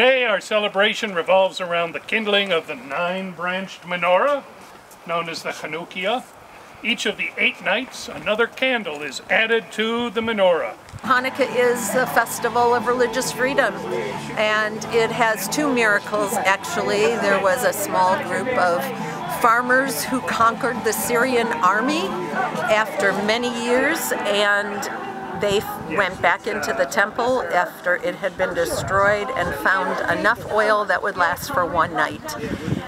our celebration revolves around the kindling of the nine-branched menorah, known as the Chanukiah. Each of the eight nights, another candle is added to the menorah. Hanukkah is a festival of religious freedom, and it has two miracles actually. There was a small group of farmers who conquered the Syrian army after many years, and they went back into the temple after it had been destroyed and found enough oil that would last for one night.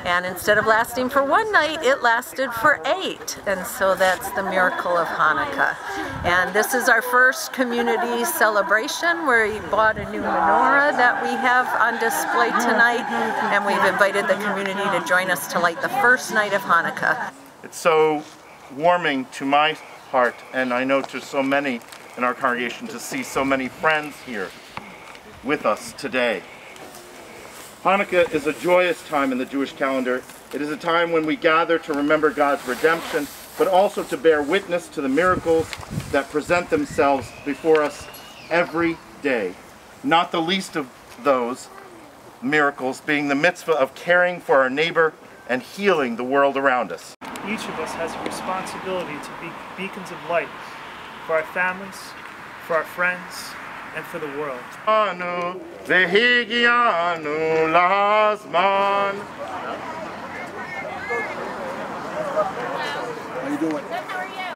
And instead of lasting for one night, it lasted for eight. And so that's the miracle of Hanukkah. And this is our first community celebration where we bought a new menorah that we have on display tonight. And we've invited the community to join us to light the first night of Hanukkah. It's so warming to my heart, and I know to so many in our congregation to see so many friends here with us today. Hanukkah is a joyous time in the Jewish calendar. It is a time when we gather to remember God's redemption, but also to bear witness to the miracles that present themselves before us every day. Not the least of those miracles being the mitzvah of caring for our neighbor and healing the world around us. Each of us has a responsibility to be beacons of light for our families, for our friends, and for the world. Anu vehigianu lazman. How you doing?